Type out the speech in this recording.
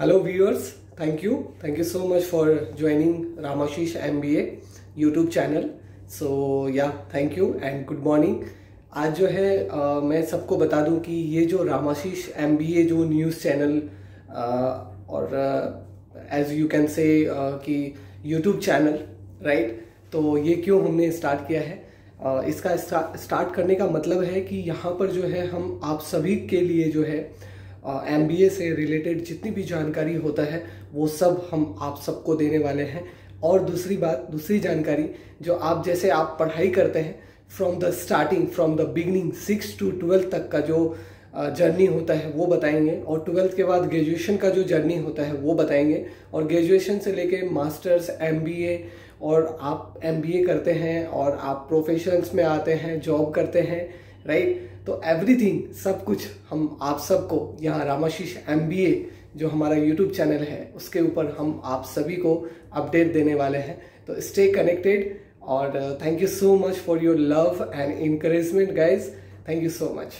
Hello viewers thank you thank you so much for joining Ramashish M B A YouTube channel so yeah thank you and good morning आज जो है uh, मैं सबको बता दूँ कि ये जो रामाशीष एम बी ए जो न्यूज़ चैनल और एज यू कैन से कि यूट्यूब चैनल राइट तो ये क्यों हमने स्टार्ट किया है? uh, इसका स्टार्ट करने का मतलब है कि यहाँ पर जो है हम आप सभी के लिए जो है एम बी ए से रिलेटेड जितनी भी जानकारी होता है, वो सब हम आप सबको देने वाले हैं। और दूसरी बात, दूसरी जानकारी, जो आप जैसे आप पढ़ाई करते हैं from the starting from the beginning six to twelfth तक का जो जर्नी होता है, वो बताएँगे। और ट्वेल्थ के बाद ग्रेजुएशन का जो जर्नी होता है, वो बताएँगे। और ग्रेजुएशन से लेके मास्टर्स एमबीए और आप एमबीए करते हैं, और आप प्रोफेशंस में आते हैं जॉब करते हैं राइट तो एवरीथिंग सब कुछ हम आप सबको, यहाँ रामाशीष एम जो हमारा यूट्यूब चैनल है, उसके ऊपर हम आप सभी को अपडेट देने वाले हैं। तो स्टे कनेक्टेड और thank you so much for your love and encouragement guys thank you so much